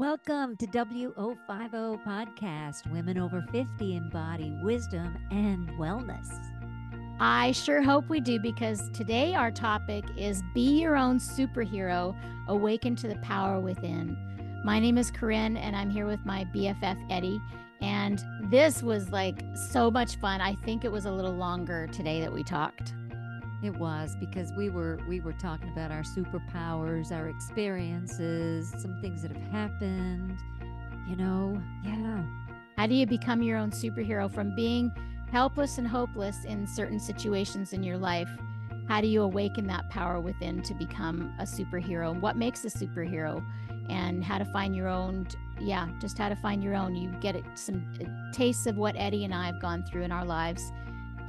Welcome to WO50 Podcast Women Over 50 Embody Wisdom and Wellness. I sure hope we do because today our topic is Be Your Own Superhero Awaken to the Power Within. My name is Corrine and I'm here with my BFF Eddi. And this was like so much fun. I think it was a little longer today that we talked. It was because we were we were talking about our superpowers, our experiences, some things that have happened. You know, yeah. How do you become your own superhero from being helpless and hopeless in certain situations in your life? How do you awaken that power within to become a superhero? What makes a superhero? And how to find your own, yeah, just how to find your own. You get it, some uh, tastes of what Eddie and I have gone through in our lives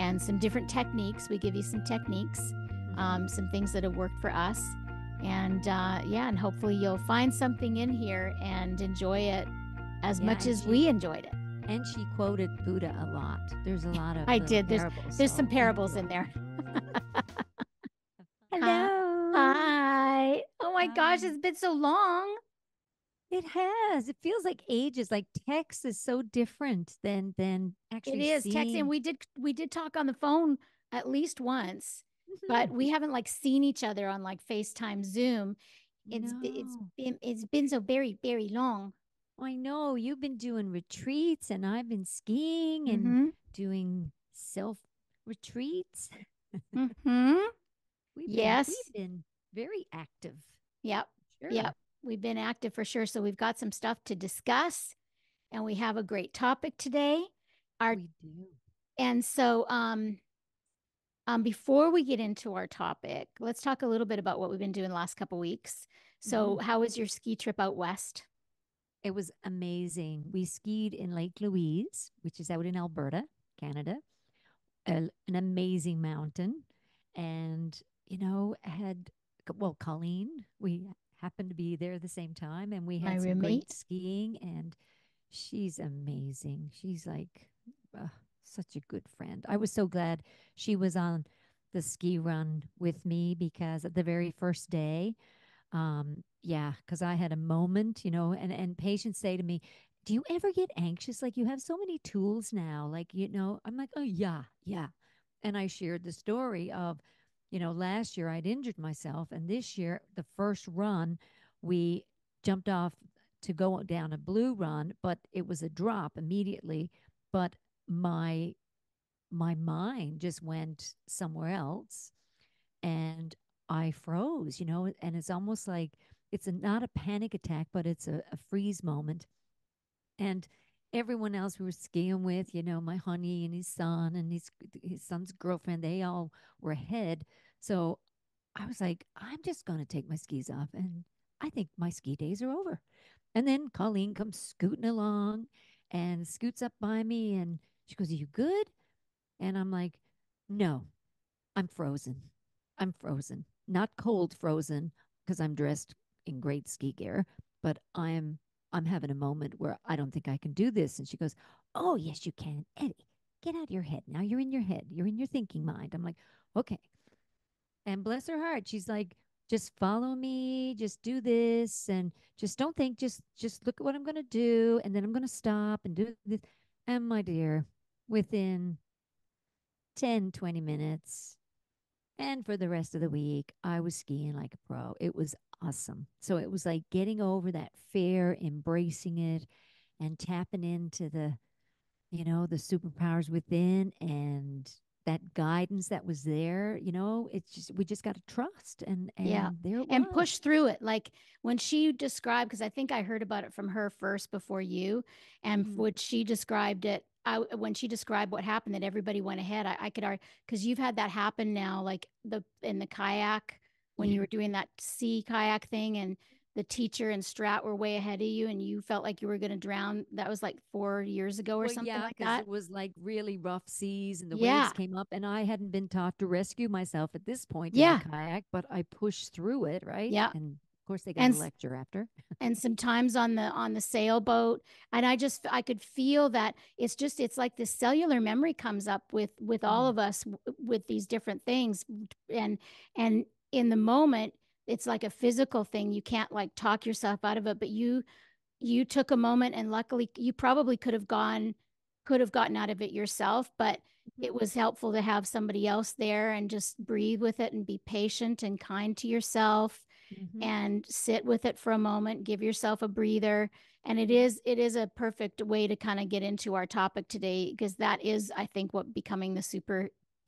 and some different techniques. We give you some techniques, um, some things that have worked for us. And uh, yeah, and hopefully you'll find something in here and enjoy it as Yeah, much as she- we enjoyed it. And she quoted Buddha a lot. There's a lot of I did. There's- parables, There's so some parables in there. Hello. Hi. Oh my gosh, it's been so long. It has. It feels like ages. Like text is so different than than It actually. is texting. seeing. We did we did talk on the phone at least once, but Mhm. we haven't like seen each other on like FaceTime Zoom. It's be- it's No. been it's been so very very long. I know you've been doing retreats and I've been skiing and Mhm. doing self retreats. Mhm. We've Yes. been, we've been very active. Yep. Sure. Yep. We've been active for sure. So we've got some stuff to discuss and we have a great topic today. Our we do. and so um um before we get into our topic, let's talk a little bit about what we've been doing the last couple weeks. So Mm-hmm. how was your ski trip out west? It was amazing. We skied in Lake Louise, which is out in Alberta, Canada. A, an amazing mountain. And, you know, had, well, Colleen, we happened to be there at the same time and we My had some roommate. great skiing and she's amazing. She's like uh, such a good friend. I was so glad she was on the ski run with me because at the very first day, um yeah because i had a moment you know and and patients say to me do you ever get anxious like you have so many tools now like you know i'm like oh yeah yeah and i shared the story of you know last year i'd injured myself and this year the first run we jumped off to go down a blue run but it was a drop immediately but my my mind just went somewhere else and I froze, you know, and it's almost like it's a, not a panic attack, but it's a, a freeze moment. And everyone else we were skiing with, you know, my honey and his son and his his son's girlfriend, they all were ahead. So I was like, I'm just going to take my skis off, and I think my ski days are over. And then Colleen comes scooting along and scoots up by me, and she goes, "Are you good?" And I'm like, "No, I'm frozen. I'm frozen. Not cold frozen because I'm dressed in great ski gear, but I'm I'm having a moment where I don't think I can do this. And she goes, Oh, yes, you can. Eddi, get out of your head. Now you're in your head. You're in your thinking mind. I'm like, okay. And bless her heart, she's like, just follow me, just do this and just don't think, just just look at what I'm gonna do, and then I'm gonna stop and do this. And my dear, within 10, 20 minutes, and for the rest of the week, I was skiing like a pro. It was awesome. So it was like getting over that fear, embracing it, and tapping into the, you know, the superpowers within and that guidance that was there. You know, it's just we just got to trust and and Yeah. there and was. push through it. Like when she described, because I think I heard about it from her first before you, and Mhm. when she described it, I when she described what happened, that everybody went ahead. I, I could argue because you've had that happen now, like the in the kayak when you were doing that sea kayak thing, and the teacher and Strat were way ahead of you, and you felt like you were going to drown. That was like four years ago or Well, something yeah, like that. it was like really rough seas and the Yeah. waves came up, and I hadn't been taught to rescue myself at this point Yeah. in the kayak, but I pushed through it, right? Yeah. And of course, they got And a lecture after. and sometimes on the on the sailboat and i just i could feel that it's just it's like this cellular memory comes up with with all Mm. of us w- with these different things and and in the moment it's like a physical thing you can't like talk yourself out of it but you you took a moment and luckily you probably could have gone could have gotten out of it yourself but Mm-hmm. it was helpful to have somebody else there and just breathe with it and be patient and kind to yourself Mhm. and sit with it for a moment give yourself a breather and it is it is a perfect way to kind of get into our topic today because that is i think what becoming the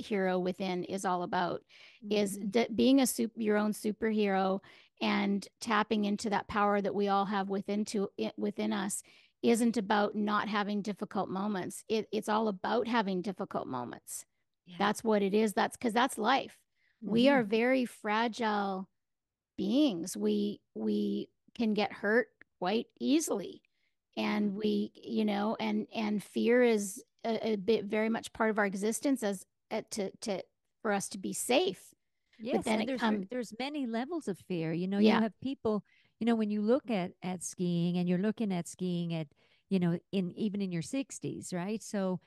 superhero within is all about is Mhm. d- being a super your own superhero and tapping into that power that we all have within to it within us isn't about not having difficult moments. It, it's all about having difficult moments. Yeah. that's what it is. That's because that's life. We are very fragile beings. We we can get hurt quite easily. And we you know and and fear is a, a bit very much part of our existence as Uh, to to for us to be safe Yes, then and it there's come- there's many levels of fear. You know, Yeah. you have people, you know, when you look at at skiing and you're looking at skiing at, you know, in even in your 60s, right? So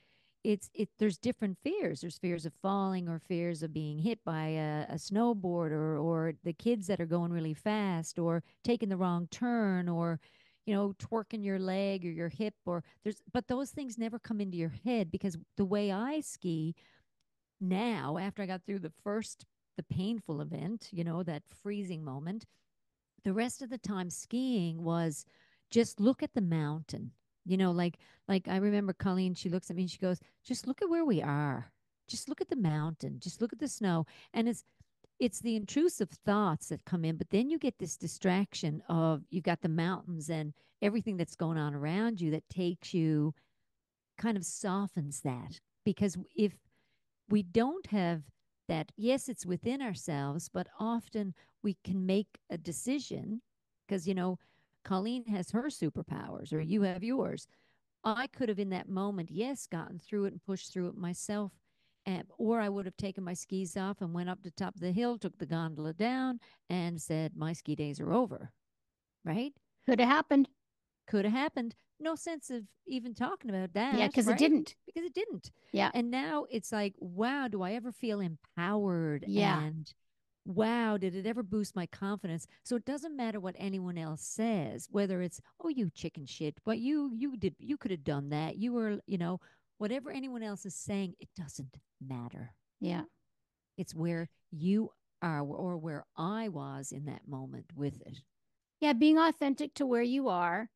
it's it there's different fears. There's fears of falling or fears of being hit by a, a snowboarder or the kids that are going really fast or taking the wrong turn or you know twerking your leg or your hip or there's but those things never come into your head because the way I ski now after I got through the first the painful event, you know, that freezing moment. The rest of the time skiing was just look at the mountain. You know, like like I remember Colleen, she looks at me and she goes, "Just look at where we are. Just look at the mountain. Just look at the snow." And it's it's the intrusive thoughts that come in, but then you get this distraction of you've got the mountains and everything that's going on around you that takes you kind of softens that because if we don't have that yes it's within ourselves but often we can make a decision because you know colleen has her superpowers or you have yours. I could have in that moment yes gotten through it and pushed through it myself and, or i would have taken my skis off and went up to top of the hill took the gondola down and said my ski days are over. Right? Could have happened. Could have happened no sense of even talking about that yeah because right? it didn't because it didn't yeah and now it's like, wow, do I ever feel empowered? Yeah. And wow, did it ever boost my confidence? So it doesn't matter what anyone else says, whether it's, oh, you chicken shit, but you you did you could have done that. You were, you know, whatever anyone else is saying, it doesn't matter. yeah It's where you are or where I was in that moment with it. yeah being authentic to where you are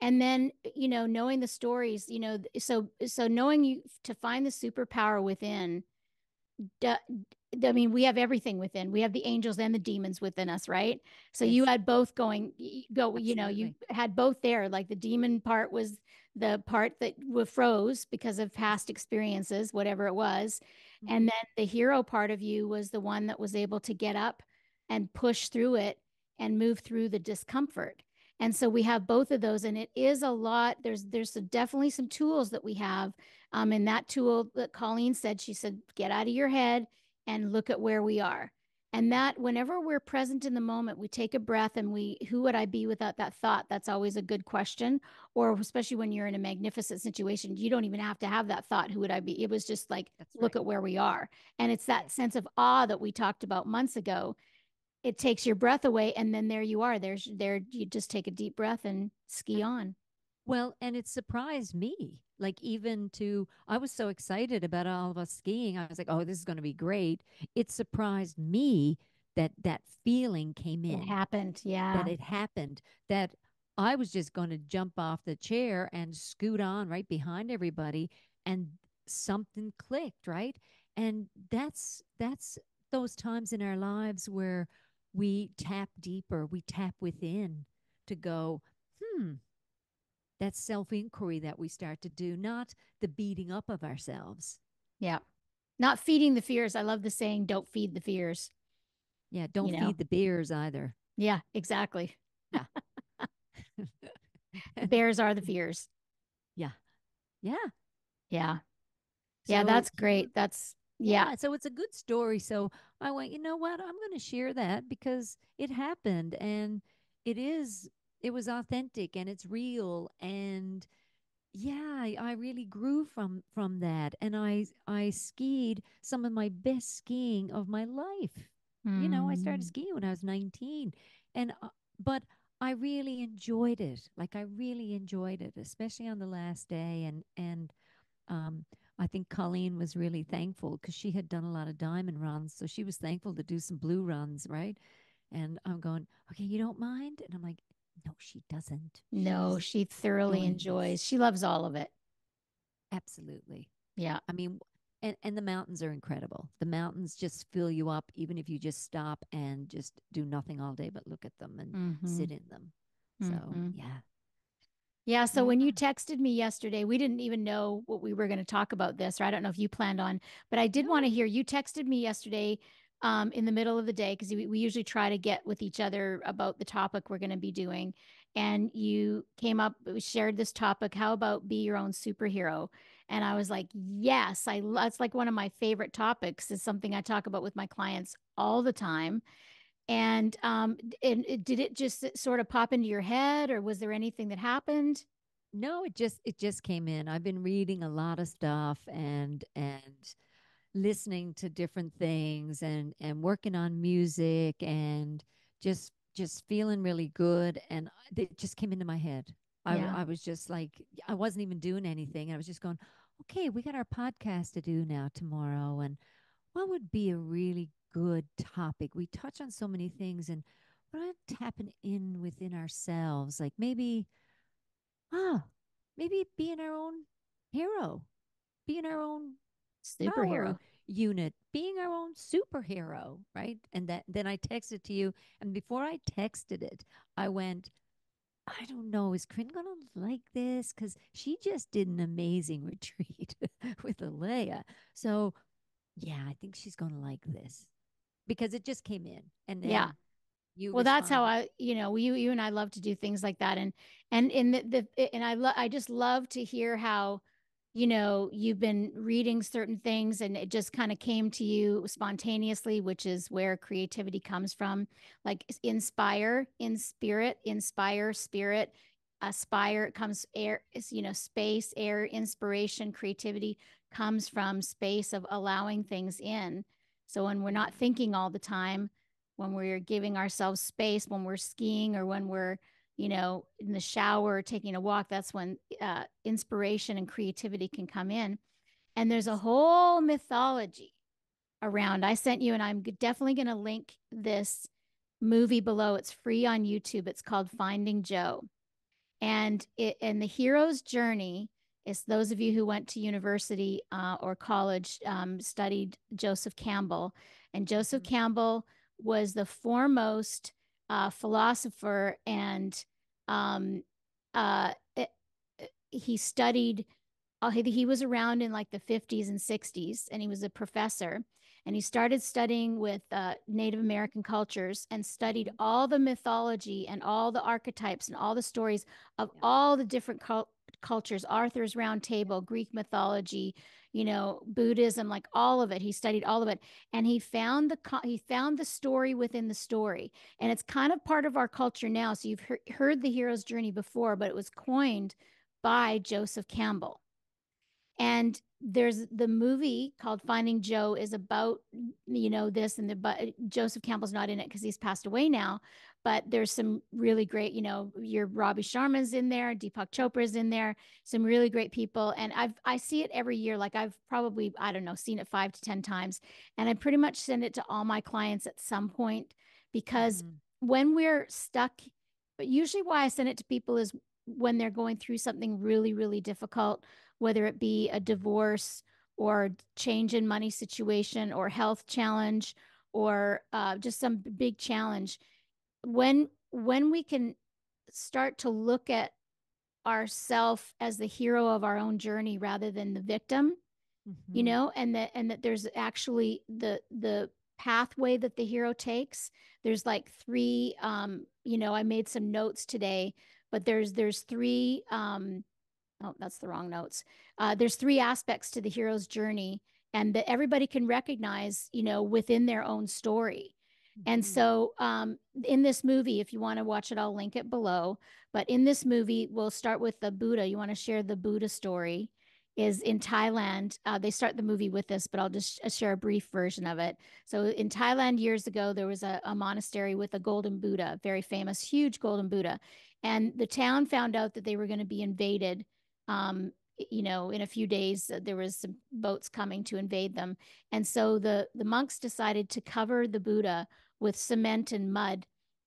and then eh, you know knowing the stories you know so so knowing you to find the superpower within d- i mean we have everything within. We have the angels and the demons within us right? So you had both going go you know you had both there. Like the demon part was the part that froze because of past experiences whatever it was. Mm-hmm. And then the hero part of you was the one that was able to get up and push through it and move through the discomfort and so we have both of those and it is a lot. There's there's definitely some tools that we have um and that tool that colleen said she said get out of your head and look at where we are. And that whenever we're present in the moment we take a breath and we who would i be without that thought? That's always a good question. Or especially when you're in a magnificent situation you don't even have to have that thought who would i be? It was just like That's look right. at where we are. And it's that sense of awe that we talked about months ago it takes your breath away and then there you are there's there you just take a deep breath and ski on Well, and it surprised me. Like even to I was so excited about all of us skiing. I was like, "Oh, this is going to be great." It surprised me that that feeling came in. it happened yeah that it happened that I was just going to jump off the chair and scoot on right behind everybody and something clicked, right? And that's that's those times in our lives where we tap deeper, we tap within to go, hmm, that self-inquiry that we start to do, not the beating up of ourselves. yeah not feeding the fears i love the saying don't feed the fears Yeah, don't know. feed the bears either. yeah exactly Yeah. bears are the fears yeah. yeah yeah So, that's great that's yeah So it's a good story. So I went, you know what? I'm going to share that because it happened and it is, it was authentic and it's real. And yeah, I, I really grew from, from that. And I, I skied some of my best skiing of my life. You know, I started Mm, skiing when I was 19 and, uh, but I really enjoyed it. Like I really enjoyed it, especially on the last day. And and um, I think Colleen was really thankful because she had done a lot of diamond runs, so she was thankful to do some blue runs, right? And I'm going, okay, you don't mind? And I'm like, no, she doesn't. No, She's she thoroughly enjoys. this. She loves all of it. Absolutely. Yeah. I mean, and and the mountains are incredible. The mountains just fill you up, even if you just stop and just do nothing all day but look at them and Mhm. sit in them. So Mhm. yeah, Yeah. So when you texted me yesterday, we didn't even know what we were going to talk about this, or I don't know if you planned on, but I did want to hear you texted me yesterday um, in the middle of the day because we, we usually try to get with each other about the topic we're going to be doing. And you came up, shared this topic. How about be your own superhero? And I was like, yes, I that's like one of my favorite topics. Is something I talk about with my clients all the time. And um, and it- did it just sort of pop into your head, or was there anything that happened? no, it just it just came in. I've been reading a lot of stuff and and listening to different things and and working on music and just just feeling really good and it just came into my head I, Yeah. I was just like i wasn't even doing anything i was just going okay we got our podcast to do now tomorrow and what would be a really good topic we touch on so many things and what about tapping in within ourselves like maybe ah maybe being our own hero being our own Superhero. unit, being our own superhero, right? And that then I texted to you, and before I texted it, I went, I don't know, is Corrine gonna like this? Because she just did an amazing retreat with Alea. So yeah, I think she's gonna like this because it just came in, and then Yeah. you. Well, that's how. I, you know, you you and I love to do things like that, and and in the, the and I love I just love to hear how, you know, you've been reading certain things and it just kind of came to you spontaneously, which is where creativity comes from. Like inspire, in spirit, inspire, spirit, aspire. It comes air, is you know, space, air, inspiration, creativity comes from space of allowing things in. So when we're not thinking all the time when we're giving ourselves space, when we're skiing or when we're, you know, in the shower or taking a walk, that's when uh, inspiration and creativity can come in. And there's a whole mythology around. I sent you, and I'm definitely going to link this movie below. It's free on YouTube. It's called Finding Joe. And it and the hero's journey is those of you who went to university uh, or college um, studied Joseph Campbell, and Joseph Mhm. Campbell was the foremost uh, philosopher and um, uh, it- he studied. Uh, he, he was around in like the 50s and 60s, and he was a professor. And he started studying with uh, Native American cultures and studied Mhm. all the mythology and all the archetypes and all the stories of Yeah. all the different cul- cultures arthur's round table greek mythology you know buddhism like all of it. He studied all of it and he found the he found the story within the story. And it's kind of part of our culture now. So you've heard, heard the hero's journey before but it was coined by joseph campbell. And there's the movie called Finding Joe is about you know this and the but Joseph Campbell's not in it because he's passed away now. But there's some really great, you know, your Robin Sharma's in there, Deepak Chopra's in there, some really great people. And I've I see it every year. Like I've probably, I don't know, seen it five to 10 times. And I pretty much send it to all my clients at some point because Mhm. when we're stuck, but usually why I send it to people is when they're going through something really, really difficult whether it be a divorce or change in money situation or health challenge or uh, just some big challenge when when we can start to look at ourself as the hero of our own journey rather than the victim you Mhm. know and that and that there's actually the the pathway that the hero takes there's like three um you know i made some notes today but there's there's three um oh that's the wrong notes uh, there's three aspects to the hero's journey and that everybody can recognize you know within their own story and Mhm. so um, in this movie if you want to watch it i'll link it below but in this movie we'll start with the buddha you want to share the buddha story is in Thailand. Uh, they start the movie with this, but I'll just share a brief version of it. So in Thailand, years ago, there was a, a monastery with a golden Buddha, very famous, huge golden Buddha. And the town found out that they were going to be invaded. Um, you know, in a few days, uh, there was some boats coming to invade them. And so the, the monks decided to cover the Buddha with cement and mud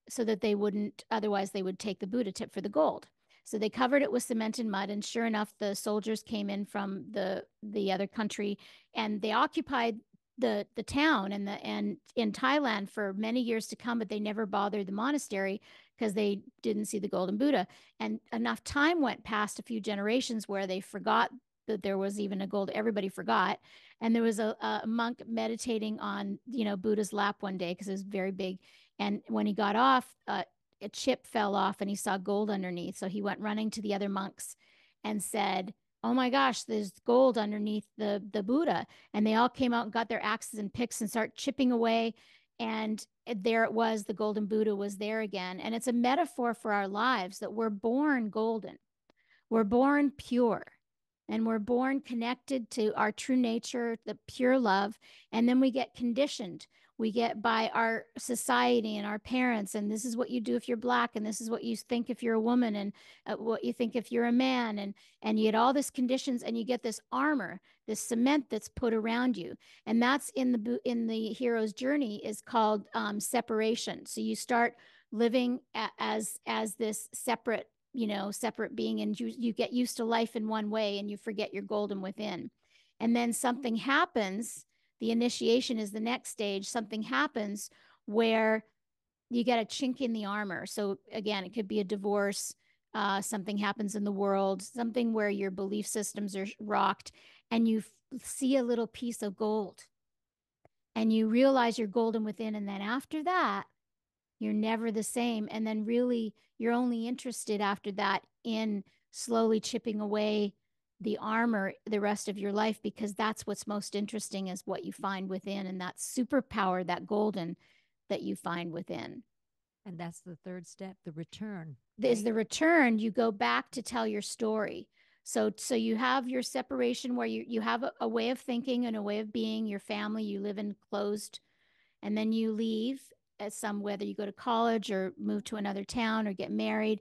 so that they wouldn't, otherwise they would take the Buddha tip for the gold. So they covered it with cement and mud, and sure enough, the soldiers came in from the the other country, and they occupied the the town and the and in Thailand for many years to come. But they never bothered the monastery because they didn't see the golden Buddha. And enough time went past a few generations where they forgot that there was even a gold. Everybody forgot, and there was a, a monk meditating on you know Buddha's lap one day because it was very big. And when he got off, uh, a chip fell off and he saw gold underneath. So he went running to the other monks and said, Oh my gosh, there's gold underneath the, the Buddha. And they all came out and got their axes and picks and start chipping away. And there it was, the golden Buddha was there again. And it's a metaphor for our lives that we're born golden, we're born pure, and we're born connected to our true nature, the pure love. And then we get conditioned we get by our society and our parents and this is what you do if you're black and this is what you think if you're a woman and uh, what you think if you're a man and and you get all this conditions and you get this armor this cement that's put around you and that's in the in the hero's journey is called um, separation. So you start living a, as as this separate you know separate being and you you get used to life in one way and you forget your golden within. And then something happens the initiation is the next stage. Something happens where you get a chink in the armor. So again, it could be a divorce. Uh, something happens in the world, something where your belief systems are rocked, and you f- see a little piece of gold, and you realize you're golden within. And then after that, you're never the same. And then really, you're only interested after that in slowly chipping away the armor the rest of your life because that's what's most interesting is what you find within and that superpower that golden that you find within. And that's the third step the return is the return. You go back to tell your story. So so you have your separation where you you have a, a way of thinking and a way of being your family you live in closed and then you leave as some whether you go to college or move to another town or get married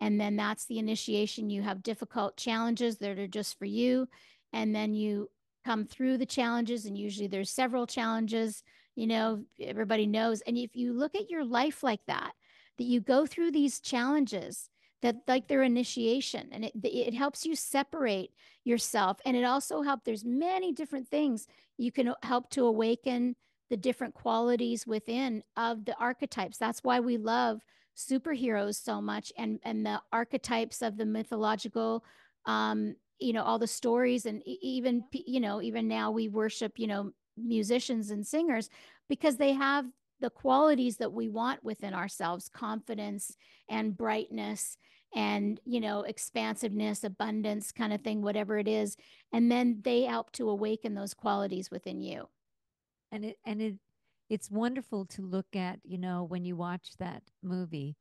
and then that's the initiation. You have difficult challenges that are just for you. And then you come through the challenges and usually there's several challenges you know everybody knows. And if you look at your life like that that you go through these challenges that like their initiation and it, it helps you separate yourself. And it also helps there's many different things you can help to awaken the different qualities within of the archetypes. That's why we love superheroes so much and and the archetypes of the mythological um you know all the stories and even you know even now we worship you know musicians and singers because they have the qualities that we want within ourselves confidence and brightness and you know expansiveness abundance kind of thing whatever it is and then they help to awaken those qualities within you. And it and it it's wonderful to look at, you know, when you watch that movie,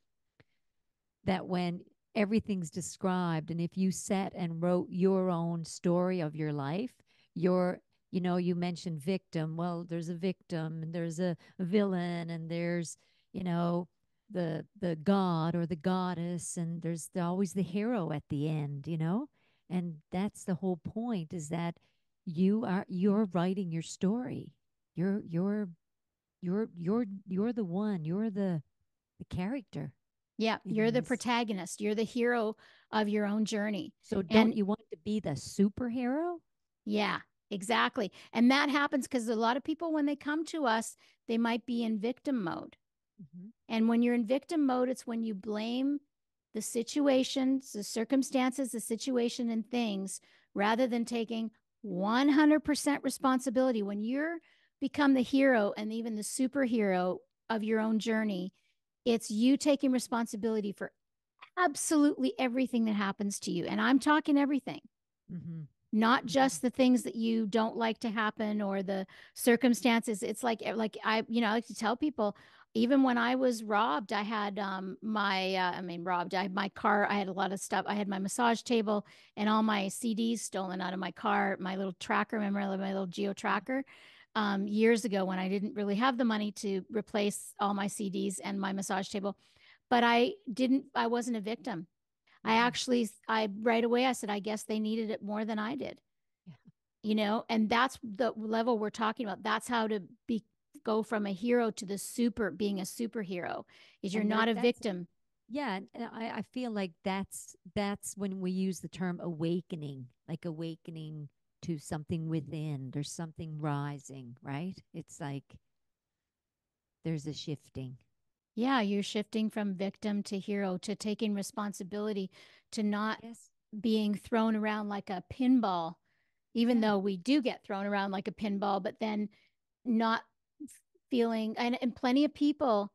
that when everything's described, and if you sat and wrote your own story of your life, your you know, you mentioned victim. Well, there's a victim and there's a villain and there's, you know, the the god or the goddess and there's the, always the hero at the end, you know? And that's the whole point is that you are you're writing your story. You're you're you're you're you're the one you're the the character yeah you're the protagonist you're the hero of your own journey so don't and, you want to be the superhero? Yeah exactly and that happens because a lot of people when they come to us they might be in victim mode. Mm-hmm. and when you're in victim mode it's when you blame the situations the circumstances the situation and things rather than taking 100% responsibility. When you're become the hero and even the superhero of your own journey. It's you taking responsibility for absolutely everything that happens to you. And I'm talking everything, mm-hmm. not mm-hmm. just the things that you don't like to happen or the circumstances. It's like, like I, you know, I like to tell people, even when I was robbed, I had um my uh, I mean robbed. I had my car. I had a lot of stuff. I had my massage table and all my CDs stolen out of my car. My little tracker. Remember my little geo tracker. Um, years ago when I didn't really have the money to replace all my CDs and my massage table, but I didn't. I wasn't a victim. I Mhm. actually, I right away I said, I guess they needed it more than I did. Yeah. You know, and that's the level we're talking about. That's how to be go from a hero to the super being a superhero is you're And that- not a victim. Yeah, and and I, I feel like that's that's when we use the term awakening, like awakening to something within. There's something rising, right? It's like there's a shifting. Yeah, you're shifting from victim to hero to taking responsibility to not Yes. being thrown around like a pinball, even Yeah. though we do get thrown around like a pinball, but then not feeling and, and plenty of people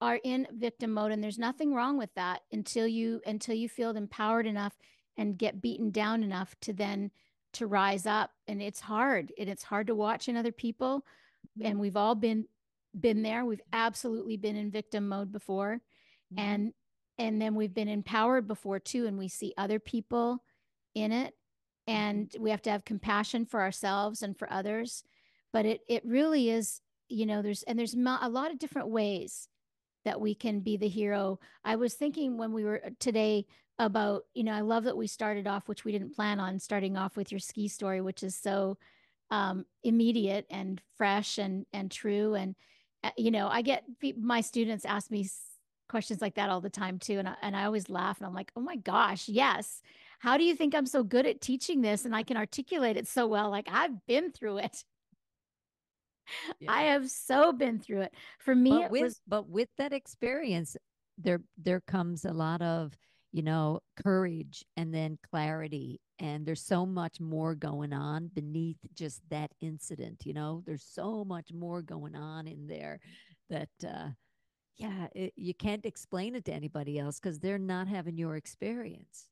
are in victim mode and there's nothing wrong with that until you until you feel empowered enough and get beaten down enough to then to rise up and it's hard and it's hard to watch in other people and we've all been been there. We've absolutely been in victim mode before Mhm. and and then we've been empowered before too and we see other people in it and we have to have compassion for ourselves and for others but it it really is you know there's and there's a lot of different ways that we can be the hero. I was thinking when we were uh, today about you know i love that we started off which we didn't plan on starting off with your ski story which is so um, immediate and fresh and and true. And uh, you know i get my students ask me questions like that all the time too and I, and I always laugh and i'm like oh my gosh yes. How do you think i'm so good at teaching this and i can articulate it so well? Like i've been through it. I have so been through it. For me but it with was but with that experience there there comes a lot of you know courage and then clarity and there's so much more going on beneath just that incident you know? There's so much more going on in there that uh yeah it, you can't explain it to anybody else because they're not having your experience.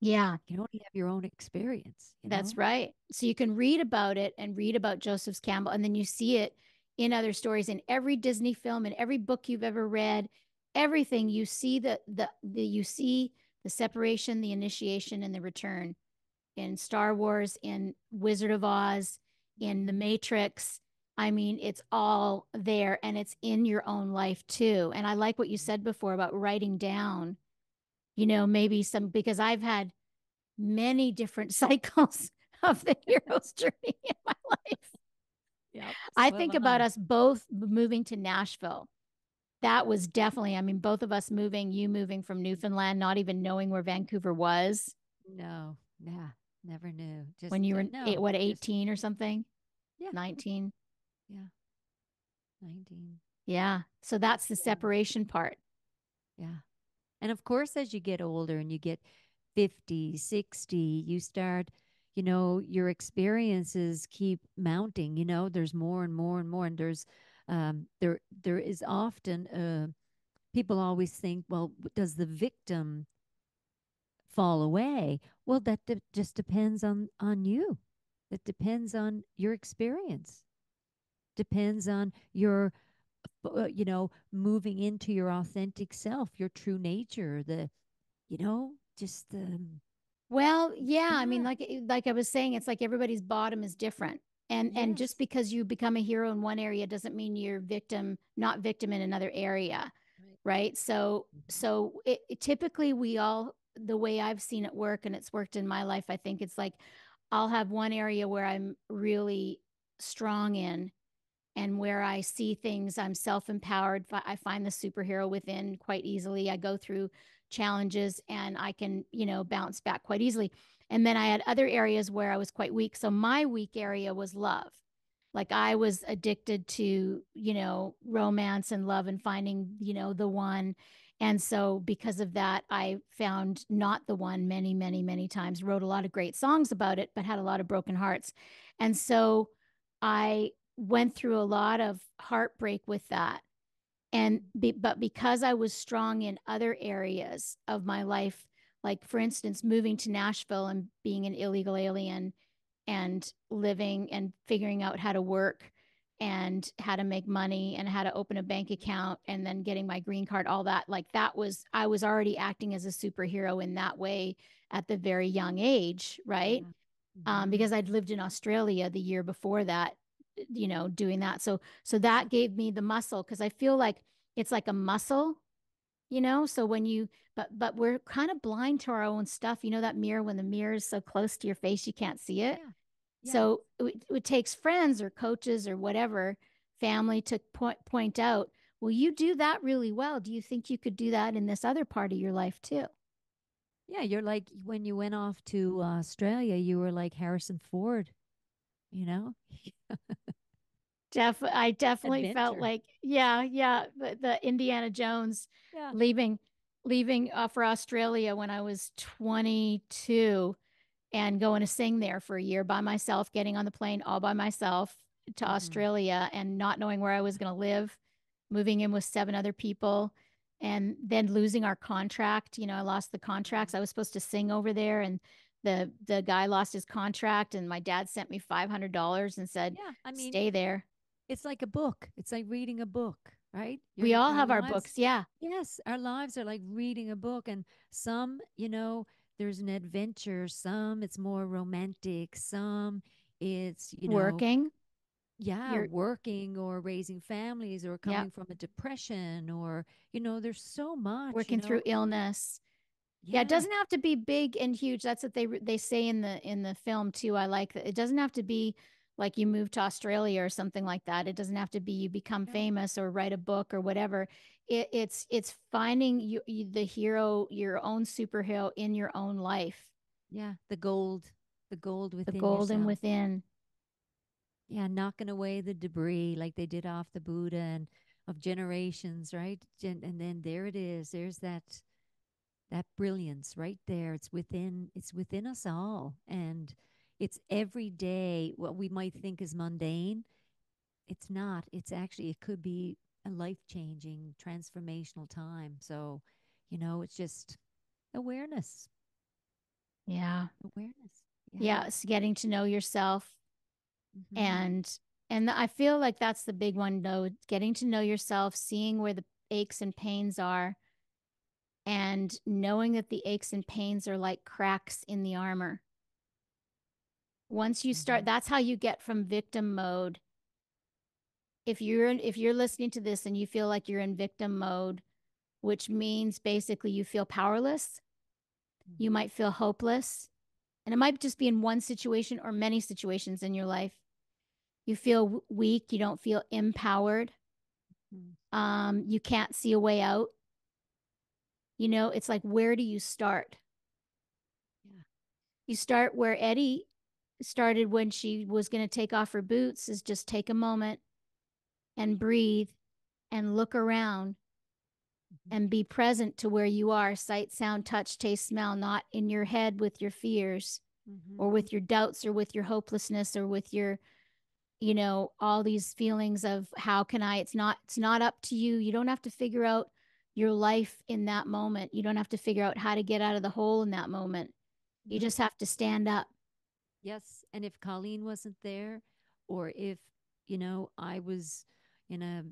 Yeah. You only have your own experience you That's right. So you can read about it and read about Joseph's Campbell, and then you see it in other stories in every Disney film, in every book you've ever read, everything you see the the, the you see the separation, the initiation, and the return in Star Wars, in Wizard of Oz, in The Matrix. I mean, it's all there and it's in your own life too. And I like what you said before about writing down, you know, maybe some because I've had many different cycles of the hero's journey in my life. Yep. I think about us both moving to Nashville. That was definitely, I mean, both of us moving, you moving from Newfoundland, not even knowing where Vancouver was no yeah never knew just when you were no, eight, what, just- 18 or something? Yeah. 19. Yeah. 19 Yeah. So that's the separation part. Yeah. And of course, as you get older and you get 50, 60, you start, you know, your experiences keep mounting, you know, there's more and more and more. And there's, um, there, there is often, uh, people always think, well, does the victim fall away? Well, that de- just depends on, on you. That depends on your experience. Depends on your uh, you know, moving into your authentic self, your true nature, the, you know, just the, Well, yeah, I mean, like eh, like I was saying, it's like everybody's bottom is different. And and just because you become a hero in one area doesn't mean you're victim, not victim in another area. Right. Right. So Mhm. so it, it- typically we all the way I've seen it work and it's worked in my life, I think it's like I'll have one area where I'm really strong in and where I see things, I'm self empowered. I find the superhero within quite easily. I go through challenges and I can, you know, bounce back quite easily. And then I had other areas where I was quite weak. So my weak area was love. Like I was addicted to, you know, romance and love and finding, you know, the one. And so because of that, I found not the one many, many, many times, wrote a lot of great songs about it, but had a lot of broken hearts. And so I went through a lot of heartbreak with that and be, but because i was strong in other areas of my life like for instance moving to nashville and being an illegal alien and living and figuring out how to work and how to make money and how to open a bank account and then getting my green card all that like that was i was already acting as a superhero in that way at the very young age right? Mm-hmm. um, because i'd lived in australia the year before that you know doing that. So so that gave me the muscle because i feel like it's like a muscle you know so when you but but we're kind of blind to our own stuff you know that mirror when the mirror is so close to your face you can't see it yeah. Yeah. so it, it takes friends or coaches or whatever family to point point out well you do that really well do you think you could do that in this other part of your life too yeah you're like when you went off to uh, australia you were like harrison ford you know Def, I definitely Adventure. felt like, yeah, yeah, the, the Indiana Jones yeah. leaving, leaving uh, for Australia when I was 22 and going to sing there for a year by myself, getting on the plane all by myself to mm-hmm. Australia and not knowing where I was going to live, moving in with seven other people and then losing our contract. You know, I lost the contracts. Mm-hmm. I was supposed to sing over there and the the guy lost his contract and my dad sent me $500 and said, yeah, I mean, stay there it's like a book. It's like reading a book, right? You're, we all our have lives, our books. Yeah. Yes. Our lives are like reading a book. And some, you know, there's an adventure. Some it's more romantic. Some it's, you know, working. Yeah. You're, working or raising families or coming yeah. from a depression or, you know, there's so much. Working you know? through illness. Yeah. yeah. it doesn't have to be big and huge. That's what they they say in the in the film too. I like that. It doesn't have to be like you move to Australia or something like that. It doesn't have to be you become famous or write a book or whatever. It, it's it's finding you, you, the hero, your own superhero in your own life. Yeah, the gold, the gold within the golden yourself. within. Yeah, knocking away the debris like they did off the Buddha and of generations, right? And, and then there it is. There's that that brilliance right there. It's within. It's within us all, and it's every day what we might think is mundane. It's not. It's actually it could be a life-changing transformational time. So you know it's just awareness. Yeah. Awareness. Yeah, yeah it's getting to know yourself mm-hmm. and and i feel like that's the big one though getting to know yourself seeing where the aches and pains are and knowing that the aches and pains are like cracks in the armor once you start mm-hmm. that's how you get from victim mode if you're if you're listening to this and you feel like you're in victim mode which means basically you feel powerless you mm-hmm. might feel hopeless and it might just be in one situation or many situations in your life you feel weak you don't feel empowered mm-hmm. um, you can't see a way out you know it's like where do you start yeah. you start where eddi started when she was going to take off her boots is just take a moment and breathe and look around mm-hmm. and be present to where you are sight sound touch taste smell not in your head with your fears mm-hmm. or with your doubts or with your hopelessness or with your you know all these feelings of how can i it's not it's not up to you you don't have to figure out your life in that moment you don't have to figure out how to get out of the hole in that moment you mm-hmm. just have to stand up Yes. And if Colleen wasn't there, or if, you know, I was in a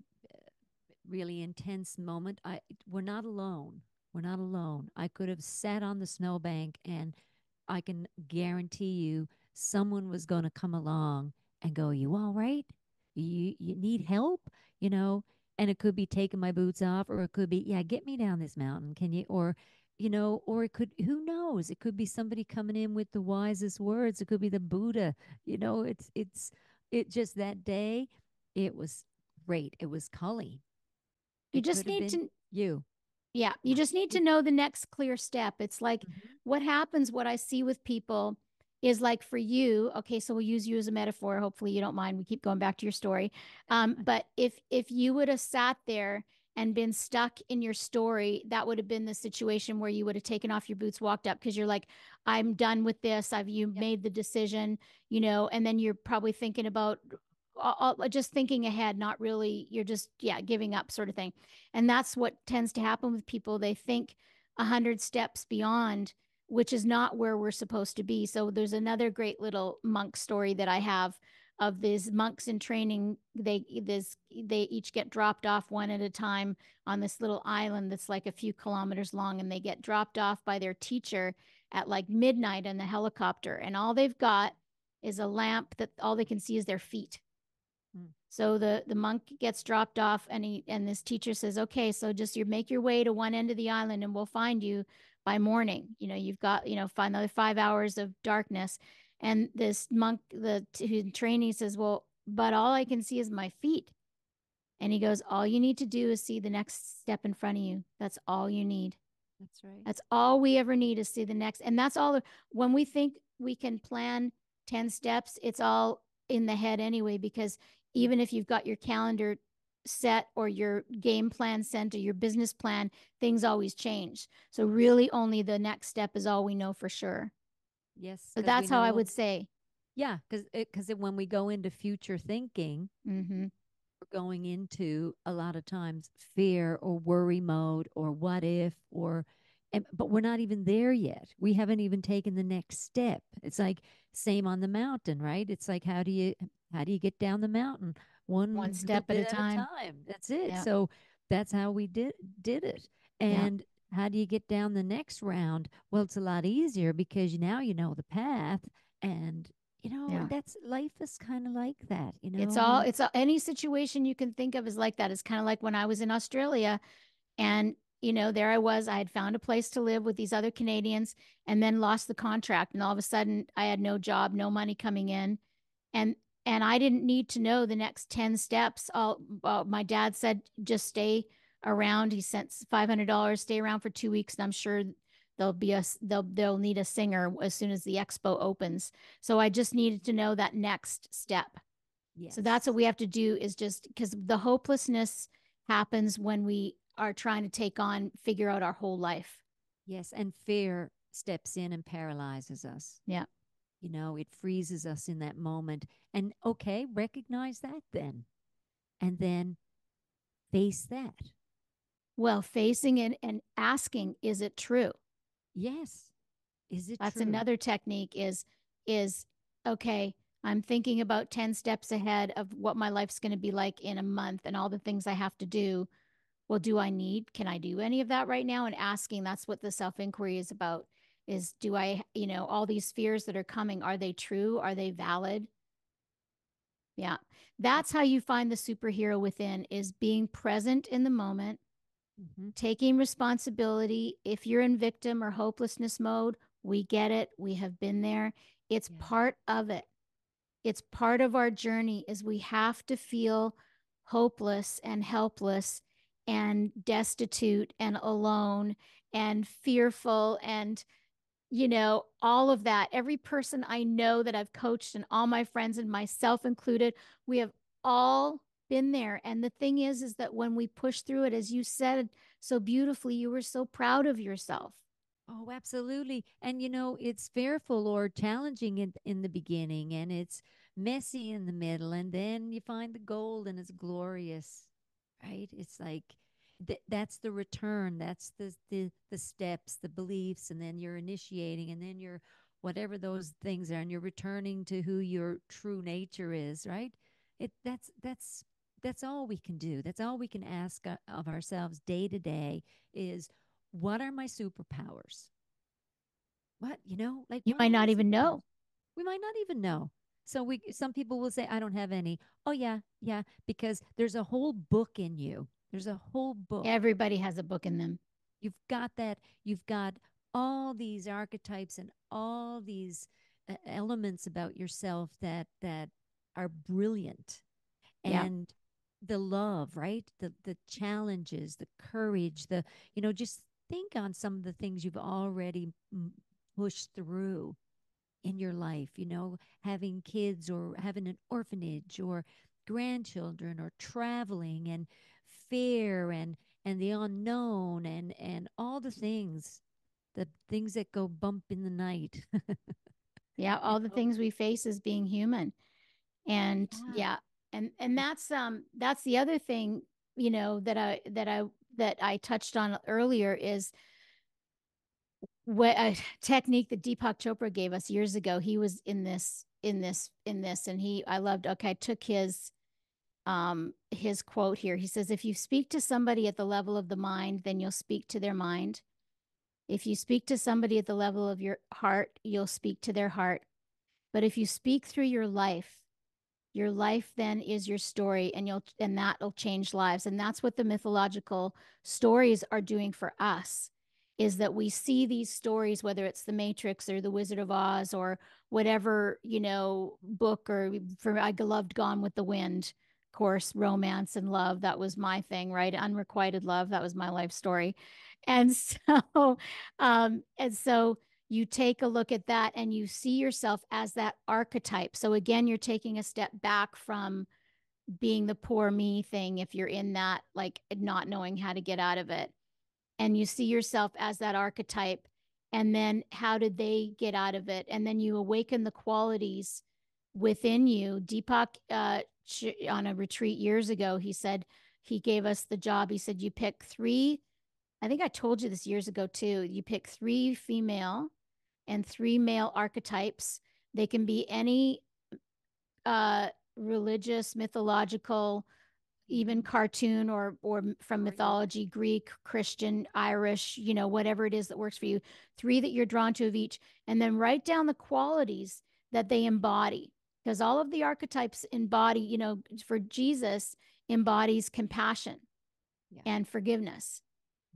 really intense moment, I we're not alone. We're not alone. I could have sat on the snowbank and I can guarantee you someone was going to come along and go, "You all right? You you need help?" You know, and it could be taking my boots off or it could be, "Yeah, get me down this mountain. Can you?" or you know, or it could, who knows? It could be somebody coming in with the wisest words. It could be the Buddha. You know, it's, it's, it just that day, it was great. It was Colleen. You it just need to, you. Yeah. You just need to know the next clear step. It's like mm-hmm. what happens, what I see with people is like for you okay so we'll use you as a metaphor hopefully you don't mind we keep going back to your story um, but if if you would have sat there and been stuck in your story, that would have been the situation where you would have taken off your boots, walked up because you're like, I'm done with this. I've you yep. made the decision, you know, and then you're probably thinking about all, just thinking ahead, not really, you're just, yeah, giving up sort of thing. And that's what tends to happen with people. They think a hundred steps beyond, which is not where we're supposed to be. So there's another great little monk story that I have of these monks in training they this they each get dropped off one at a time on this little island that's like a few kilometers long and they get dropped off by their teacher at like midnight in the helicopter and all they've got is a lamp that all they can see is their feet. Hmm. so the the monk gets dropped off and he and this teacher says okay so just you make your way to one end of the island and we'll find you by morning. You know you've got you know another five hours of darkness and this monk, the t- trainee says, Well, but all I can see is my feet. And he goes, All you need to do is see the next step in front of you. That's all you need. That's right. That's all we ever need is see the next. And that's all. When we think we can plan 10 steps, it's all in the head anyway, because even if you've got your calendar set or your game plan sent or your business plan, things always change. So, really, only the next step is all we know for sure. Yes. So that's how I would say. Yeah, because because when we go into future thinking, mm-hmm. we're going into a lot of times fear or worry mode or what if or, and, but we're not even there yet. We haven't even taken the next step. It's like same on the mountain, right? It's like how do you how do you get down the mountain? One one step at a, time. at a time. That's it. Yeah. So that's how we did did it. And how do you get down the next round? Well, it's a lot easier because now you know the path and you know yeah. that's life is kind of like that you know it's all it's all, any situation you can think of is like that it's kind of like when i was in australia and you know there i was i had found a place to live with these other canadians and then lost the contract and all of a sudden i had no job no money coming in and and i didn't need to know the next 10 steps all uh, my dad said just stay around. He sent five hundred dollars. Stay around for two weeks, and I'm sure there'll be a they'll they'll need a singer as soon as the expo opens. So I just needed to know that next step. Yes. So that's what we have to do is just because the hopelessness happens when we are trying to take on figure out our whole life. Yes, and fear steps in and paralyzes us. Yeah. You know, it freezes us in that moment. And okay, recognize that then. And then face that. Well, facing it and asking, is it true? Yes. Is it That's true? another technique is is okay, I'm thinking about 10 steps ahead of what my life's going to be like in a month and all the things I have to do. Well, do I need can I do any of that right now and asking that's what the self-inquiry is about is do I, you know, all these fears that are coming, are they true? Are they valid? Yeah. That's how you find the superhero within is being present in the moment mm-hmm. taking responsibility. If you're in victim or hopelessness mode, we get it. We have been there. It's yeah. part of it. It's part of our journey is we have to feel hopeless and helpless and destitute and alone and fearful and you know all of that every person i know that i've coached and all my friends and myself included we have all been there. And the thing is is that when we push through it as you said so beautifully you were so proud of yourself. Oh absolutely. And you know it's fearful or challenging in, in the beginning and it's messy in the middle and then you find the gold and it's glorious right? It's like th- that's the return that's the, the the steps the beliefs and then you're initiating and then you're whatever those things are and you're returning to who your true nature is right? It that's that's that's all we can do. That's all we can ask uh, of ourselves day to day is what are my superpowers? What, you know, like you might not even know. We might not even know. So we some people will say I don't have any. Oh yeah, yeah, because there's a whole book in you. There's a whole book. Everybody has a book in them. You've got that. You've got all these archetypes and all these uh, elements about yourself that that are brilliant. And yeah the love, right? The the challenges, the courage, the you know, just think on some of the things you've already pushed through in your life, you know, having kids or having an orphanage or grandchildren or traveling and fear and and the unknown and and all the things the things that go bump in the night yeah all the things we face as being human and yeah. yeah and and that's um that's the other thing you know that i that i that i touched on earlier is what a technique that deepak chopra gave us years ago. He was in this in this in this and he I loved okay I took his um his quote here. He says if you speak to somebody at the level of the mind then you'll speak to their mind. If you speak to somebody at the level of your heart you'll speak to their heart. But if you speak through your life your life then is your story and you'll and that'll change lives. And that's what the mythological stories are doing for us is that we see these stories whether it's the matrix or the wizard of oz or whatever you know book or for i loved gone with the wind course romance and love that was my thing right? Unrequited love that was my life story. And so um and so you take a look at that and you see yourself as that archetype. So again, you're taking a step back from being the poor me thing if you're in that, like not knowing how to get out of it. And you see yourself as that archetype. And then how did they get out of it? And then you awaken the qualities within you. Deepak, uh, on a retreat years ago, he said, he gave us the job. He said, you pick three. I think I told you this years ago too. You pick three female and three male archetypes. They can be any uh, religious, mythological, even cartoon or or from mythology, Greek, Christian, Irish, you know, whatever it is that works for you. Three that you're drawn to of each, and then write down the qualities that they embody. Because all of the archetypes embody, you know, for Jesus embodies compassion yeah. and forgiveness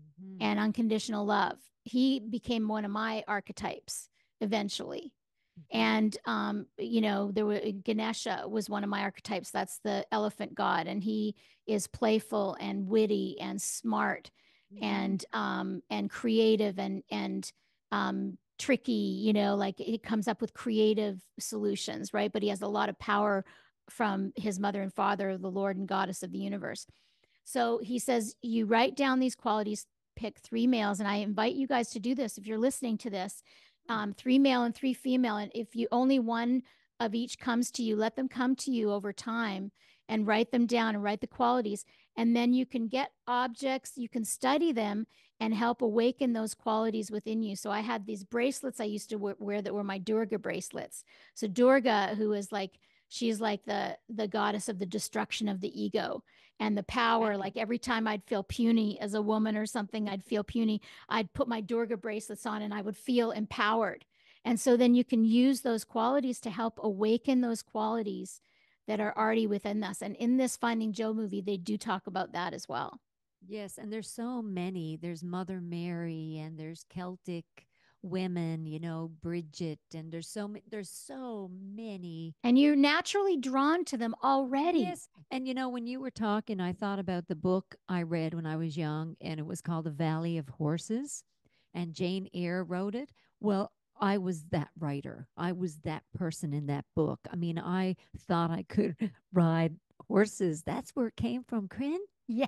mm-hmm. and unconditional love he became one of my archetypes eventually mm-hmm. and um, you know there were ganesha was one of my archetypes that's the elephant god and he is playful and witty and smart mm-hmm. and um, and creative and and um, tricky you know like he comes up with creative solutions right but he has a lot of power from his mother and father the lord and goddess of the universe so he says you write down these qualities pick three males. And I invite you guys to do this if you're listening to this um, three male and three female. And if you only one of each comes to you, let them come to you over time and write them down and write the qualities. And then you can get objects, you can study them and help awaken those qualities within you. So I had these bracelets I used to wear that were my Durga bracelets. So Durga, who is like, she's like the the goddess of the destruction of the ego and the power like every time i'd feel puny as a woman or something i'd feel puny i'd put my durga bracelets on and i would feel empowered. And so then you can use those qualities to help awaken those qualities that are already within us. And in this finding joe movie they do talk about that as well. Yes and there's so many. There's mother mary and there's celtic women, you know, Bridget, and there's so many, there's so many. And you're naturally drawn to them already. Yes. And you know, when you were talking, I thought about the book I read when I was young, and it was called The Valley of Horses, and Jane Eyre wrote it. Well, I was that writer. I was that person in that book. I mean, I thought I could ride horses. That's where it came from, Corrine. Yeah.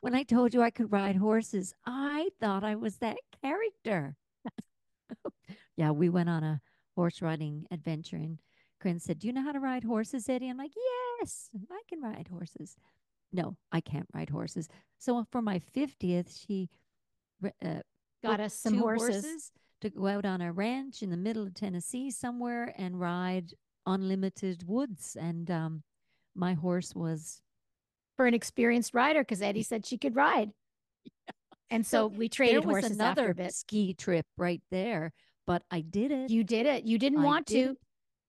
When I told you I could ride horses, I thought I was that character. Yeah, we went on a horse riding adventure and Corrine said, Do you know how to ride horses, Eddi? I'm like, Yes, I can ride horses. No, I can't ride horses. So for my 50th, she uh, got us some horses. horses to go out on a ranch in the middle of Tennessee somewhere and ride unlimited woods. And um, my horse was for an experienced rider because Eddi said she could ride. Yeah. And so, so we traded there was horses another after ski trip right there, but I did it. You did it. You didn't I want did. to.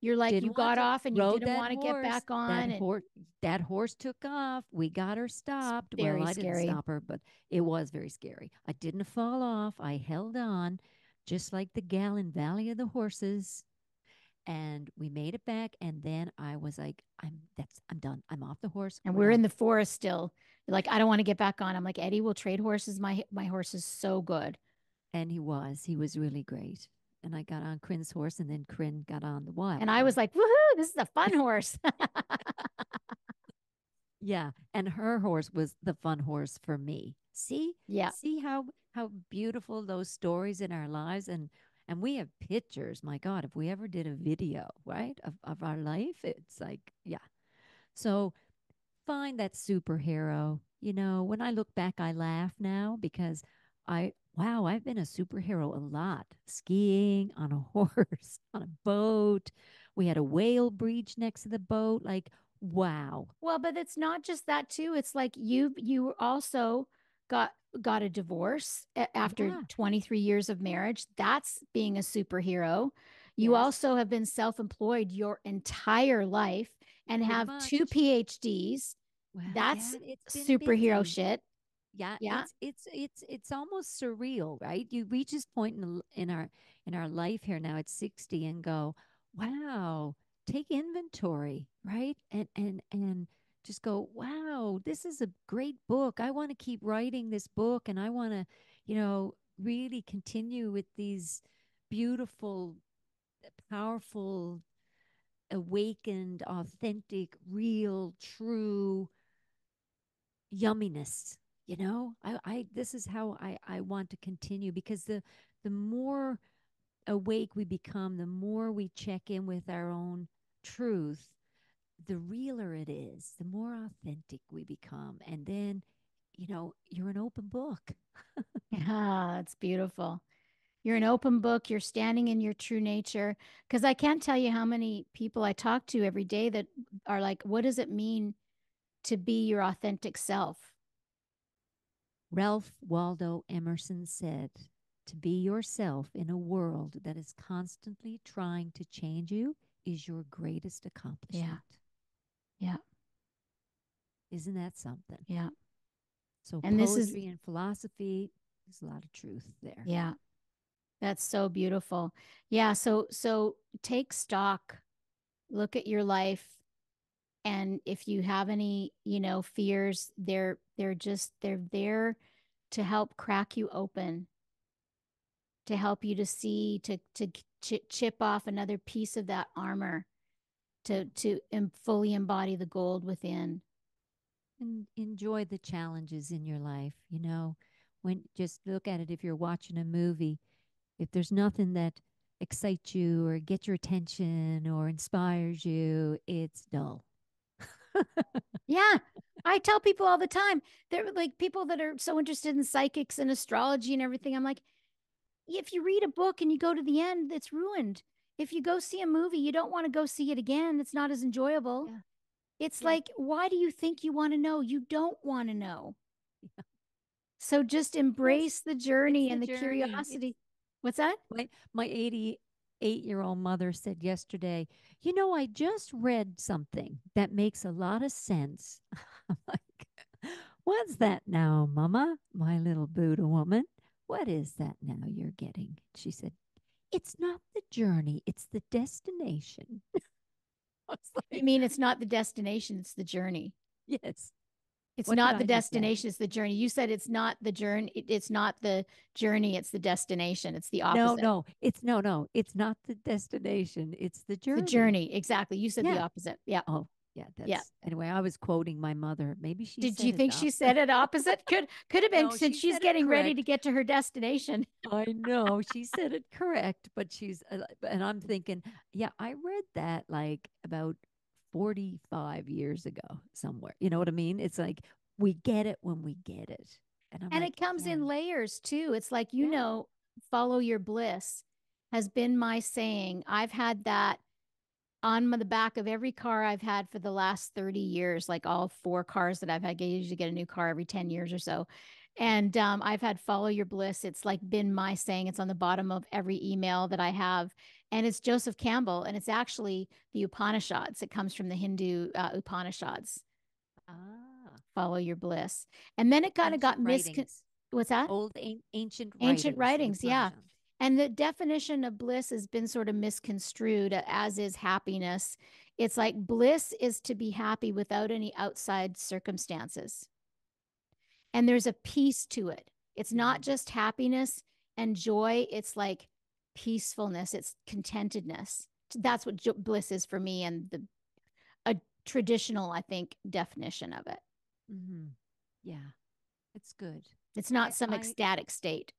You're like you got off and you didn't want to get back on. That, and... horse, that horse took off. We got her stopped. Very well, I scary. didn't stop her, but it was very scary. I didn't fall off. I held on, just like the gal in Valley of the Horses and we made it back and then i was like i'm that's i'm done. I'm off the horse. And we're, we're in the forest still. Like i don't want to get back on. I'm like eddi will trade horses. My my horse is so good. And he was. He was really great. And i got on Corrine's horse and then Corrine got on the wild and i was like woohoo this is a fun horse. Yeah. And her horse was the fun horse for me. See? Yeah. See how how beautiful those stories in our lives and and we have pictures my god if we ever did a video right of, of our life it's like yeah so find that superhero you know when i look back i laugh now because i wow i've been a superhero a lot skiing on a horse on a boat We had a whale breach next to the boat. Like, wow. Well, but it's not just that too. It's like you you also got got a divorce after Yeah. 23 years of marriage. That's being a superhero. You Yes. also have been self-employed your entire life and Pretty have two. PhDs. Well, That's yeah, it's superhero busy. shit. Yeah, Yeah. it's it's it's it's almost surreal, right? You reach this point in in our in our life here now at 60 and go, "Wow, take inventory," right? And and and just go, "Wow, this is a great book. I want to keep writing this book and I want to, you know, really continue with these beautiful, powerful, awakened, authentic, real, true yumminess you know i i this is how i i want to continue because the the more awake we become the more we check in with our own truth the realer it is the more authentic we become and then you know you're an open book Yeah, it's beautiful. You're an open book. You're standing in your true nature. Because I can't tell you how many people I talk to every day that are like, what does it mean to be your authentic self? ralph waldo emerson said to be yourself in a world that is constantly trying to change you is your greatest accomplishment Yeah. Isn't that something Yeah. So And this is- and philosophy, there's a lot of truth there. Yeah. That's so beautiful. Yeah. So, so take stock, look at your life. And if you have any, you know, fears, they're, they're just, they're there to help crack you open, to help you to see, to, to ch- chip off another piece of that armor, to, to fully embody the gold within. And enjoy the challenges in your life. You know, when just look at it if you're watching a movie, if there's nothing that excites you or gets your attention or inspires you, it's dull. Yeah. I tell people all the time, they're like people that are so interested in psychics and astrology and everything. I'm like, if you read a book and you go to the end, it's ruined. If you go see a movie, you don't want to go see it again. It's not as enjoyable. Yeah. It's Yeah. like, why do you think you want to know? You don't want to know. Yeah. So just embrace the journey the and the journey. It's- curiosity. What's that? My my 88 year old mother said yesterday, you know, I just read something that makes a lot of sense. I'm like, what's that now, Mama? My little Buddha woman. What is that now you're getting? She said, it's not the journey, it's the destination. Was You mean it's not the destination, it's the journey. yes. It's What not the I destination, it's the journey. You said it's not the journey, it's not the journey, it's the destination. It's the opposite. No, no, it's no, no, it's not the destination, it's the journey. The journey. Exactly. You said the opposite. Yeah. Oh, yeah, that's Yeah. anyway. I was quoting my mother. Maybe she Did you think she said it opposite? Could could have been No, since she she's getting ready to get to her destination. I know she said it correct, but she's uh, and I'm thinking, yeah, I read that like about 45 years ago somewhere. You know what I mean? It's like we get it when we get it. And I'm And like, it comes in layers too. It's like, you Yeah. know, follow your bliss has been my saying. I've had that on the back of every car I've had for the last 30 years, like all four cars that I've had. I usually get a new car every 10 years or so. And um, I've had follow your bliss. It's like been my saying. It's on the bottom of every email that I have. And it's Joseph Campbell. And it's actually the Upanishads. It comes from the Hindu uh, Upanishads. Ah, Follow your bliss. And then it kind of got ancient miscon. What's that? old an- ancient Ancient writings, writings, yeah. And the definition of bliss has been sort of misconstrued, uh, as is happiness. It's like bliss is to be happy without any outside circumstances. And there's a peace to it. It's not Mhm. just happiness and joy, it's like peacefulness, it's contentedness. That's what jo- bliss is for me and the a traditional, I think, definition of it. Mm-hmm. Yeah, it's good. It's not I- some I- ecstatic state.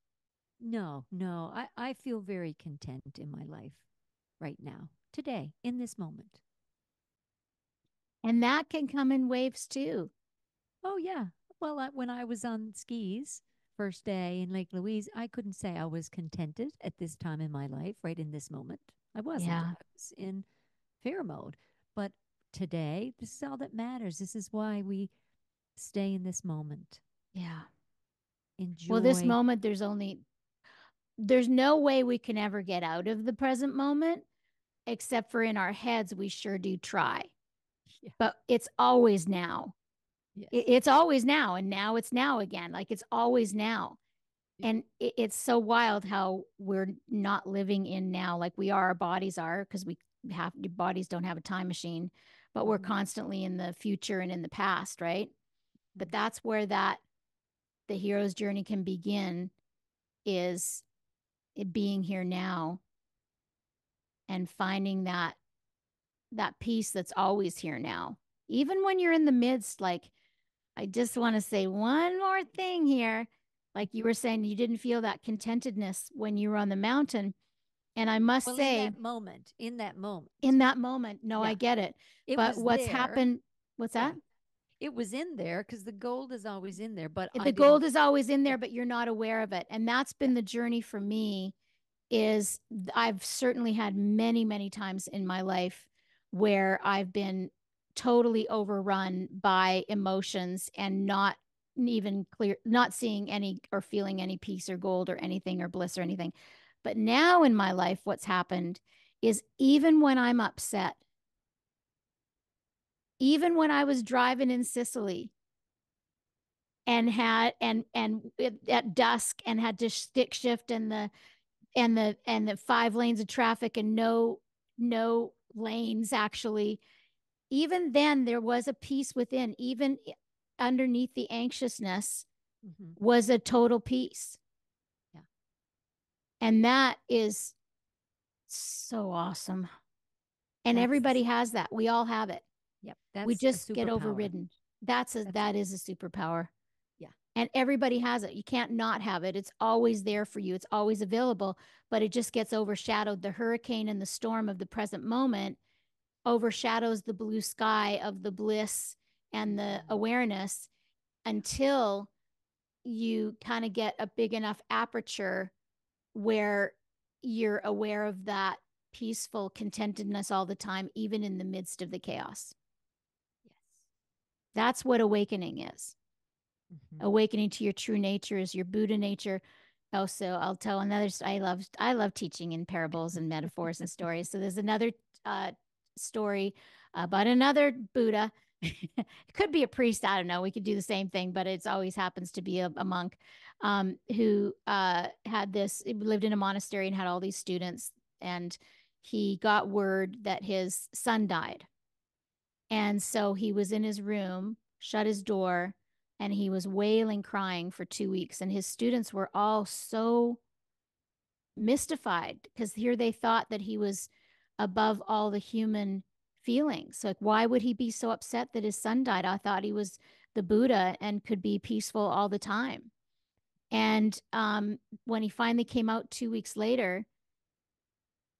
No, no, I, I feel very content in my life right now, today, in this moment. And that can come in waves too. Oh, yeah. Well, I, when I was on skis first day in Lake Louise, I couldn't say I was contented at this time in my life, right in this moment. I wasn't. Yeah. I was in fear mode. But today, this is all that matters. This is why we stay in this moment. Yeah. Enjoy. Well, this moment, there's only, there's no way we can ever get out of the present moment, except for in our heads, we sure do try. Yeah. But it's always now. Yes. It's always now. And now it's now again. Like it's always now. Yeah. And it's so wild how we're not living in now like we are, our bodies are, because we have, your bodies don't have a time machine, but we're Mhm. constantly in the future and in the past, right? But Mhm. that's where that the hero's journey can begin is being here now and finding that that peace that's always here now. Even when you're in the midst like i just want to say one more thing here. Like you were saying you didn't feel that contentedness when you were on the mountain. And i must well, say in that moment, in that moment, in that moment no i get it, it but what's there. happened what's Yeah. It was in there because the gold is always in there. But eh, the didn't- gold is always in there but you're not aware of it and that's been the journey for me is i've certainly had many many times in my life where i've been totally overrun by emotions and not even clear not seeing any or feeling any peace or gold or anything or bliss or anything but now in my life what's happened is even when i'm upset even when i was driving in sicily and had and and at dusk and had to stick shift and the and the and the five lanes of traffic and no no lanes actually even then there was a peace within even underneath the anxiousness Mhm. was a total peace Yeah. and that is so awesome and everybody has that we all have it. That's we just get overridden. That's a That's that is a superpower. Yeah. and everybody has it. You can't not have it. It's always there for you. It's always available but it just gets overshadowed. The hurricane and the storm of the present moment overshadows the blue sky of the bliss and the Mhm. awareness until you kind of get a big enough aperture where you're aware of that peaceful contentedness all the time even in the midst of the chaos. That's what awakening is. Mhm. Awakening to your true nature is your Buddha nature. Also, I'll tell another. I love I love teaching in parables and metaphors and stories. So there's another uh, story about another Buddha. it could be a priest. I don't know. We could do the same thing, but it's always happens to be a, a monk um, who uh, had this. Lived in a monastery and had all these students, and he got word that his son died. And so he was in his room, shut his door, and he was wailing, crying for two weeks. And his students were all so mystified because here they thought that he was above all the human feelings. Like, why would he be so upset that his son died? I thought he was the Buddha and could be peaceful all the time. And um, when he finally came out two weeks later,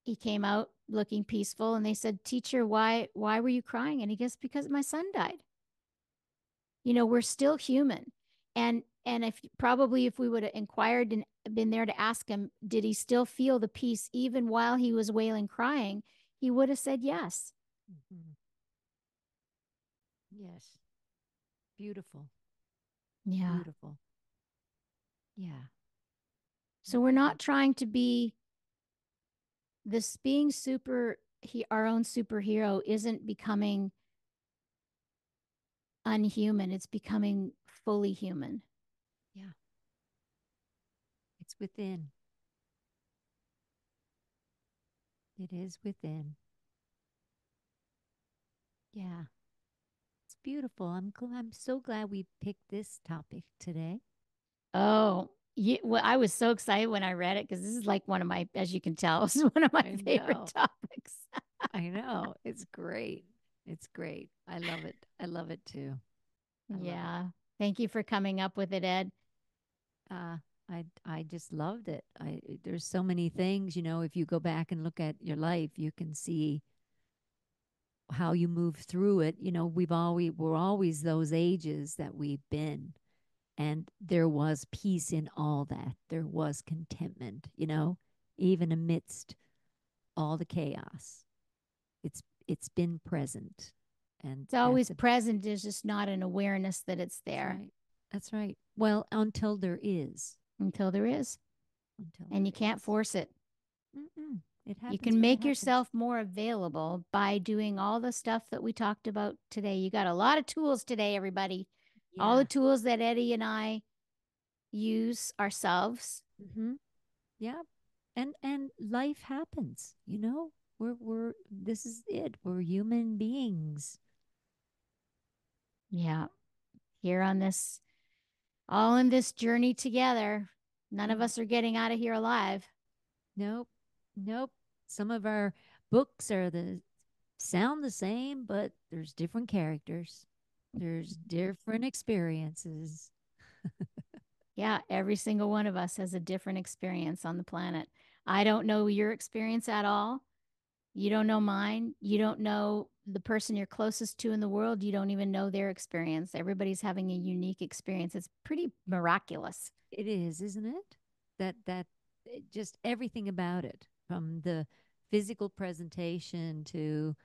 he came out looking peaceful and they said teacher why why were you crying and he goes because my son died you know we're still human and and if probably if we would have inquired and been there to ask him did he still feel the peace even while he was wailing crying he would have said yes Mhm. Yes. Beautiful. yeah Beautiful. Yeah. so we're not trying to be this being super he, our own superhero isn't becoming unhuman it's becoming fully human Yeah. It's within. It is within. Yeah. It's beautiful. I'm gl- I'm so glad we picked this topic today. Oh, yeah. Well, I was so excited when I read it because this is like one of my, as you can tell, this is one of my I favorite know. topics. I know. It's great. It's great. I love it. I love it too. I love it. yeah. Thank you for coming up with it, Ed. uh, I I just loved it. I there's so many things, you know, if you go back and look at your life, you can see how you move through it. You know, we've always we're always those ages that we've been. And there was peace in all that. There was contentment, you know, even amidst all the chaos. It's it's been present. And It's always a- present. There's just not an awareness that it's that's there right. That's right. Well, until there is. until there is. Until And you there can't force it. Mm-mm. It happens. you can make yourself more available by doing all the stuff that we talked about today. You got a lot of tools today, everybody. All the tools that Eddi and I use ourselves. Mm-hmm. Yeah. And and life happens, you know? We're we're this is it. We're human beings. Yeah. Here on this, all in this journey together. None of Mm. us are getting out of here alive. Nope. Nope. Some of our books are the sound the same, but there's different characters. There's different experiences. Yeah. Every single one of us has a different experience on the planet. I don't know your experience at all. You don't know mine. You don't know the person you're closest to in the world. You don't even know their experience. Everybody's having a unique experience. It's pretty miraculous. It is, isn't it? That that eh, just everything about it, from the physical presentation to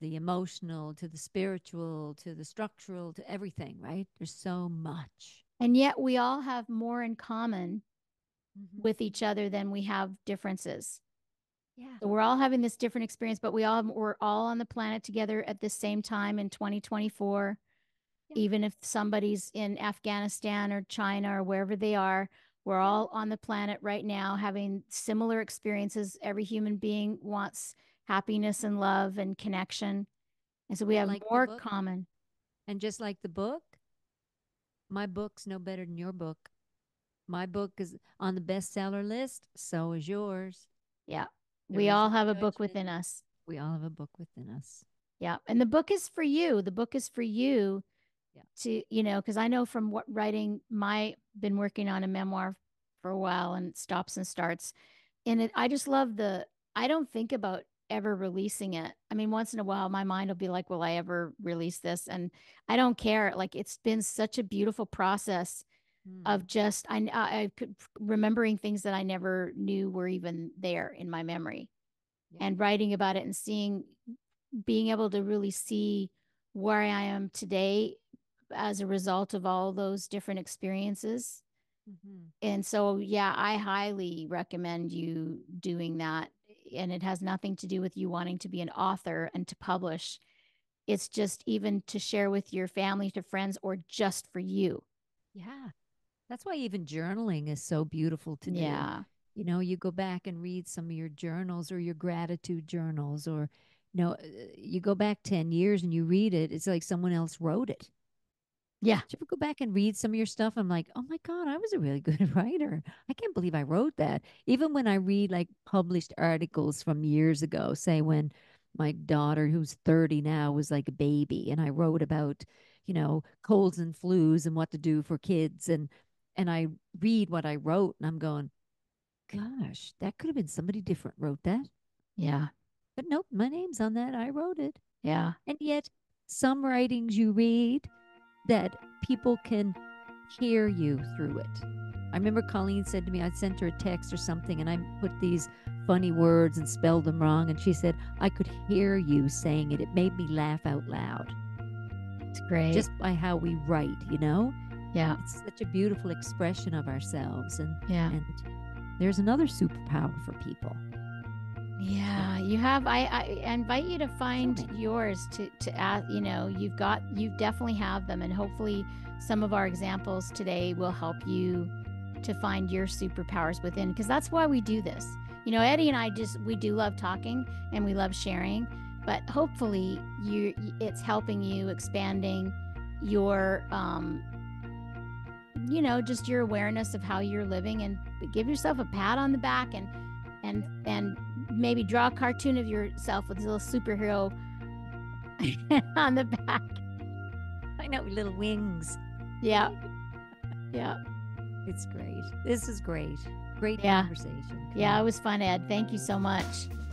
the emotional to the spiritual to the structural to everything, right? There's so much. And yet we all have more in common Mhm. with each other than we have differences. Yeah. So we're all having this different experience, but we all we're all on the planet together at the same time in 2024. Yeah. Even if somebody's in Afghanistan or China or wherever they are, we're all on the planet right now having similar experiences. Every human being wants happiness and love and connection. And so we have Like more common. And just like the book, my book's no better than your book. My book is on the bestseller list, so is yours. Yeah. There we all have a book within us. We all have a book within us. Yeah. And the book is for you. The book is for you Yeah. to, you know, because I know from what writing my been working on a memoir for a while and it stops and starts. And it I just love the I don't think about ever releasing it. I mean, once in a while my mind will be like, will I ever release this? And I don't care. Like it's been such a beautiful process Mm. of just I I I could remembering things that I never knew were even there in my memory Yeah. and writing about it and seeing being able to really see where I am today as a result of all those different experiences. Mhm. And so yeah, I highly recommend you doing that and it has nothing to do with you wanting to be an author and to publish. It's just even to share with your family, to friends or just for you. Yeah. That's why even journaling is so beautiful to do. Yeah. You know, you go back and read some of your journals or your gratitude journals, or, you know, uh, you go back 10 years and you read it, it's like someone else wrote it. Yeah. Did you ever go back and read some of your stuff? I'm like, oh my God, I was a really good writer. I can't believe I wrote that. Even when I read like published articles from years ago, say when my daughter, who's 30 now, was like a baby, and I wrote about, you know, colds and flus and what to do for kids. And and I read what I wrote and I'm going, gosh, that could have been somebody different wrote that. Yeah. But nope, my name's on that. I wrote it. Yeah. And yet, some writings you read that people can hear you through it. I remember Colleen said to me, I sent her a text or something, and I put these funny words and spelled them wrong. And she said, I could hear you saying it. It made me laugh out loud It's great. just by how we write, you know? yeah. It's such a beautiful expression of ourselves. And, Yeah. and there's another superpower for people. Yeah, you have. I, I invite you to find yours to to ask. You know, you've got, you definitely have them, and hopefully, some of our examples today will help you to find your superpowers within. Because that's why we do this. You know, Eddi and I just we do love talking and we love sharing, but hopefully, you it's helping you expanding your um you know just your awareness of how you're living and give yourself a pat on the back and and and maybe draw a cartoon of yourself with a little superhero on the back. I know, little wings. Yeah. Yeah. It's great. This is great. Great Yeah. conversation. Yeah, it was fun, Ed. Thank you so much.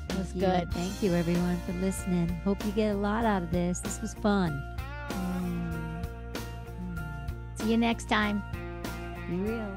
It was Thank you. good. Thank you, everyone, for listening. Hope you get a lot out of this. This was fun. Mm. Mm. See you next time. Be real.